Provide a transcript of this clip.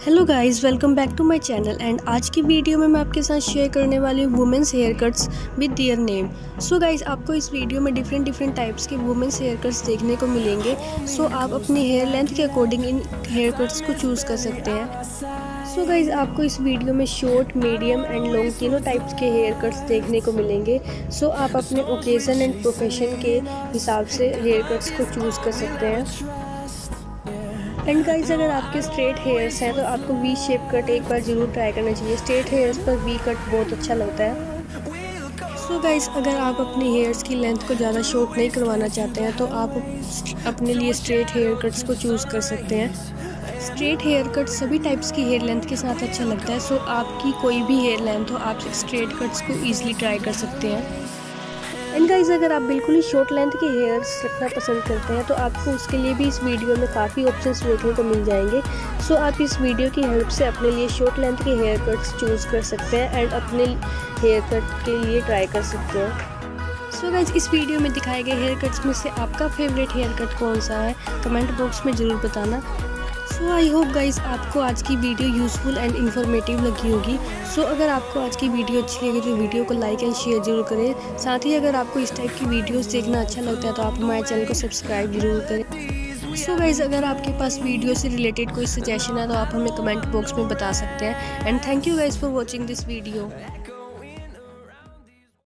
Hello guys welcome back to my channel and आज की video में मैं आपके साथ शेयर करने वाली हूँ women's hair cuts with their name so guys आपको इस वीडियो में डिफरेंट डिफरेंट टाइप्स के वुमेंस हेयर कट्स देखने को मिलेंगे। सो so, आप अपनी हेयर लेंथ के अकॉर्डिंग इन हेयर कट्स को चूज़ कर सकते हैं। सो so गाइज़ आपको इस वीडियो में शॉर्ट मीडियम एंड लॉन्ग तीनों टाइप्स के हेयर कट्स देखने को मिलेंगे। सो so, आप अपने ओकेज़न एंड प्रोफेशन के हिसाब से हेयर कट्स को चूज़ कर सकते हैं। एंड गाइज़ अगर आपके स्ट्रेट हेयर्स हैं तो आपको वी शेप कट एक बार ज़रूर ट्राई करना चाहिए। स्ट्रेट हेयर्स पर वी कट बहुत अच्छा लगता है। सो so गाइज़ अगर आप अपने हेयर्स की लेंथ को ज़्यादा शॉर्ट नहीं करवाना चाहते हैं तो आप अपने लिए स्ट्रेट हेयर कट्स को चूज़ कर सकते हैं। स्ट्रेट हेयर कट सभी टाइप्स की हेयर लेंथ के साथ अच्छा लगता है। सो so आपकी कोई भी हेयर लेंथ हो, आप स्ट्रेट कट्स को ईजिली ट्राई कर सकते हैं। एंड गाइज़ अगर आप बिल्कुल ही शॉर्ट लेंथ के हेयर्स रखना पसंद करते हैं तो आपको उसके लिए भी इस वीडियो में काफ़ी ऑप्शंस देखने को मिल जाएँगे। सो so, आप इस वीडियो की हेल्प से अपने लिए शॉर्ट लेंथ के हेयर कट्स चूज़ कर सकते हैं एंड अपने हेयर कट के लिए ट्राई कर सकते हैं। सो so गाइज़ इस वीडियो में दिखाए गए हेयर कट्स में से आपका फेवरेट हेयर कट कौन सा है? कमेंट बॉक्स में ज़रूर बताना। सो आई होप गाइज़ आपको आज की वीडियो यूज़फुल एंड इन्फॉर्मेटिव लगी होगी। सो so, अगर आपको आज की वीडियो अच्छी लगी तो वीडियो को लाइक एंड शेयर ज़रूर करें। साथ ही अगर आपको इस टाइप की वीडियोस देखना अच्छा लगता है तो आप हमारे चैनल को सब्सक्राइब ज़रूर करें। सो so गाइज़ अगर आपके पास वीडियो से रिलेटेड कोई सजेशन है तो आप हमें कमेंट बॉक्स में बता सकते हैं। And thank you guys for watching this video